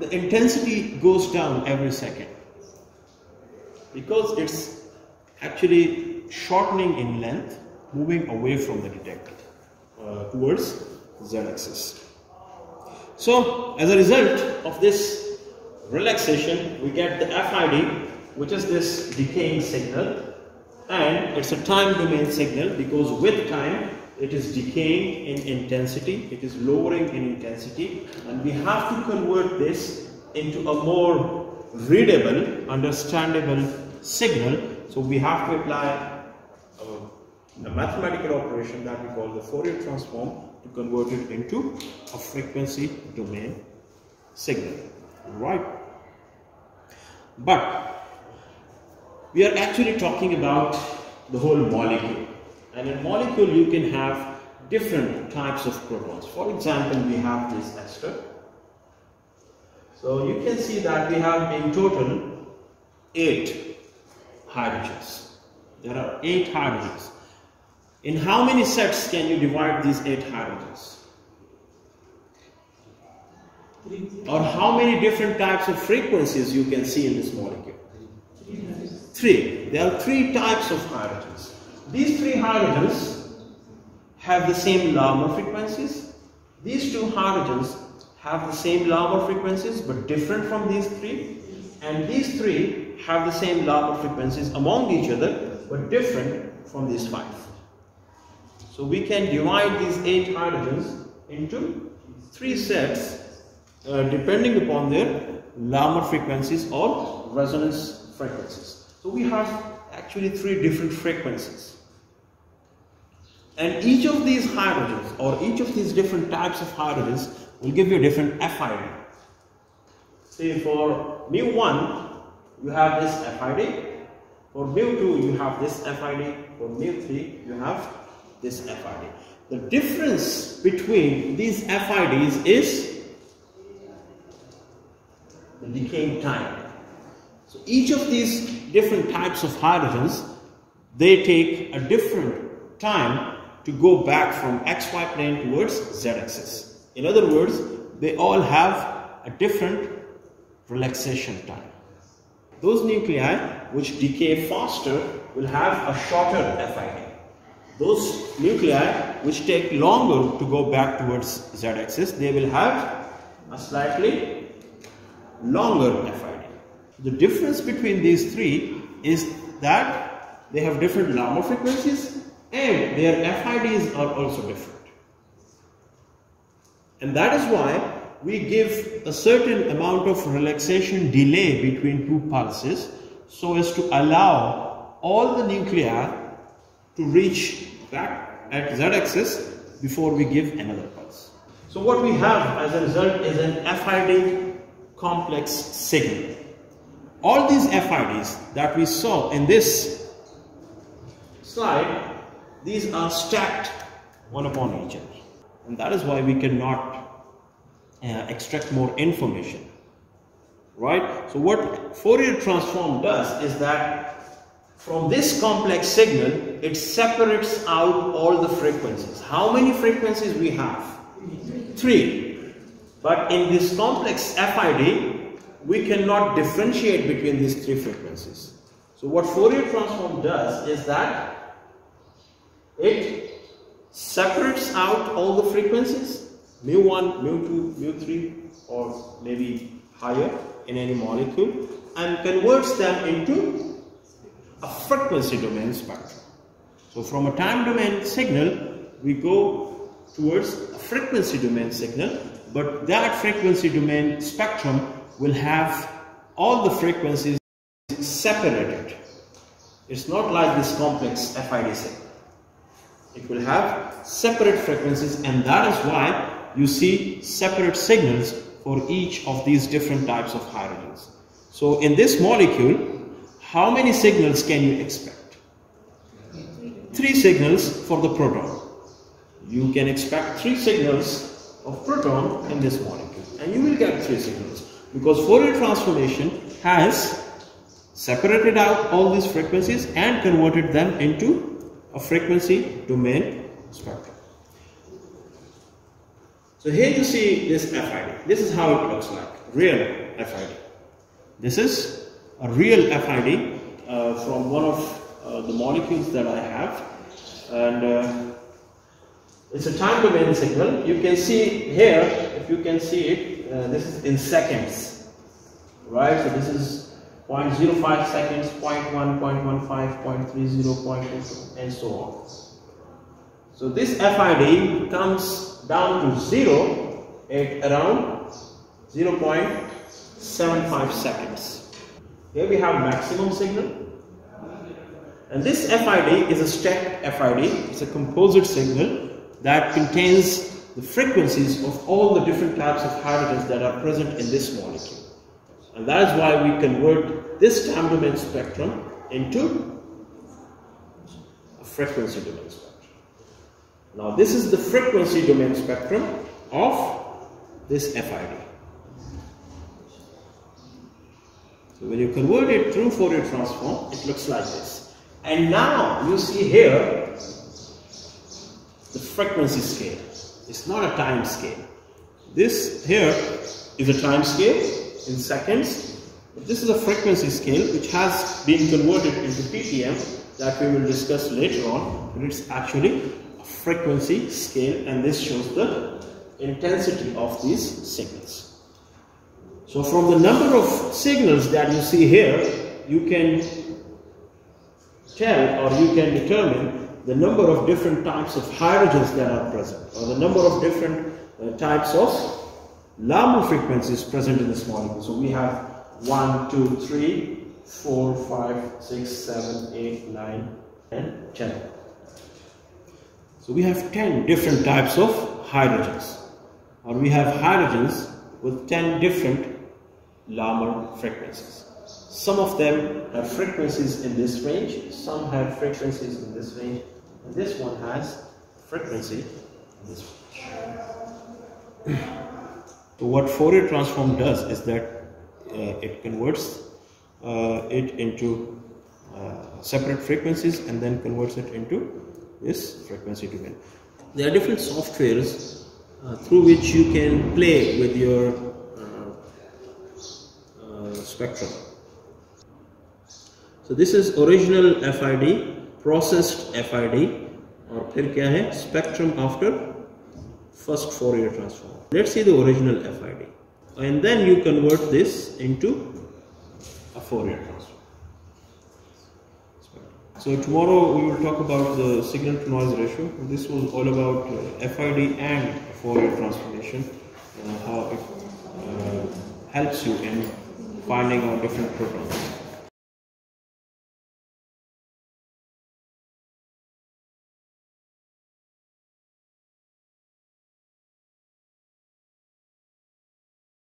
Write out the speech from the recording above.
the intensity goes down every second? Because it's actually shortening in length, moving away from the detector uh, towards z-axis. So as a result of this relaxation, we get the FID, which is this decaying signal, and it's a time domain signal because with time it is decaying in intensity, it is lowering in intensity, and we have to convert this into a more readable, understandable signal. So we have to apply a, a mathematical operation that we call the Fourier transform to convert it into a frequency domain signal, right? But we are actually talking about the whole molecule. And in molecule you can have different types of protons. For example, we have this ester. So you can see that we have in total 8 hydrogens. There are 8 hydrogens. In how many sets can you divide these 8 hydrogens? Or how many different types of frequencies you can see in this molecule? Three. There are three types of hydrogens. These three hydrogens have the same Larmor frequencies. These two hydrogens have the same Larmor frequencies but different from these three. And these three have the same Larmor frequencies among each other but different from these five. So we can divide these eight hydrogens into three sets uh, depending upon their Larmor frequencies or resonance frequencies. So we have actually three different frequencies. And each of these hydrogens or each of these different types of hydrogens will give you a different FID. Say for mu1 you have this FID, for mu2 you have this FID, for mu3 you have this FID. The difference between these FIDs is the decaying time. So each of these different types of hydrogens, they take a different time to go back from xy plane towards z-axis. In other words, they all have a different relaxation time. Those nuclei which decay faster will have a shorter FID. Those nuclei which take longer to go back towards z-axis, they will have a slightly longer FID. The difference between these three is that they have different Larmor frequencies and their FIDs are also different. And that is why we give a certain amount of relaxation delay between two pulses so as to allow all the nuclei to reach back at z-axis before we give another pulse. So what we have as a result is an FID complex signal. All these FIDs that we saw in this slide, these are stacked one upon each other. And that is why we cannot uh, extract more information. Right? So what Fourier transform does is that from this complex signal, it separates out all the frequencies. How many frequencies we have? Three. But in this complex FID, we cannot differentiate between these three frequencies. So what Fourier transform does is that it separates out all the frequencies, mu1, mu2, mu3 or maybe higher in any molecule and converts them into a frequency domain spectrum. So from a time domain signal, we go towards a frequency domain signal but that frequency domain spectrum will have all the frequencies separated. It's not like this complex FID signal. It will have separate frequencies and that is why you see separate signals for each of these different types of hydrogens. So in this molecule, how many signals can you expect? Three signals for the proton. You can expect three signals of proton in this molecule and you will get three signals because Fourier transformation has separated out all these frequencies and converted them into a frequency domain spectrum. So here you see this FID. This is how it looks like, real FID. This is a real FID uh, from one of uh, the molecules that I have. And uh, it's a time domain signal. You can see here, if you can see it, uh, this is in seconds, right? So this is 0.05 seconds, 0.1, 0.15, 0.30, 0.2, and so on. So this FID comes down to zero at around 0.75 seconds. Here we have maximum signal. And this FID is a stacked FID. It's a composite signal that contains the frequencies of all the different types of hydrogens that are present in this molecule. And that is why we convert this time domain spectrum into a frequency domain spectrum. Now this is the frequency domain spectrum of this FID. So when you convert it through Fourier transform, it looks like this. And now you see here the frequency scale. It's not a time scale. This here is a time scale in seconds. This is a frequency scale which has been converted into ppm that we will discuss later on. But it's actually a frequency scale and this shows the intensity of these signals. So from the number of signals that you see here, you can tell or you can determine the number of different types of hydrogens that are present or the number of different uh, types of Larmor frequencies present in this molecule. So we have 1, 2, 3, 4, 5, 6, 7, 8, 9, and 10. So we have 10 different types of hydrogens. Or we have hydrogens with 10 different Larmor frequencies. Some of them have frequencies in this range, some have frequencies in this range, and this one has frequency in this range. So what Fourier transform does is that uh, it converts uh, it into uh, separate frequencies and then converts it into this frequency domain. There are different softwares uh, through which you can play with your uh, uh, spectrum. So this is original FID, processed FID or फिर क्या है spectrum after first Fourier transform. Let's see the original FID. And then you convert this into a Fourier transform. So tomorrow we will talk about the signal to noise ratio. This was all about uh, FID and Fourier transformation, uh, how it uh, helps you in finding out different protons.